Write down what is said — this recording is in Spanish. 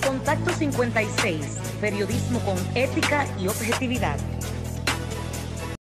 Contacto 56, periodismo con ética y objetividad.